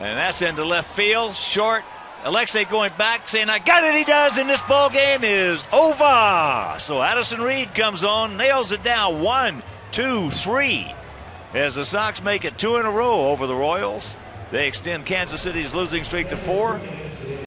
And that's into left field, short. Alexei going back, saying, I got it, he does, and this ball game is over. So Addison Reed comes on, nails it down. One, two, three. As the Sox make it two in a row over the Royals. They extend Kansas City's losing streak to four.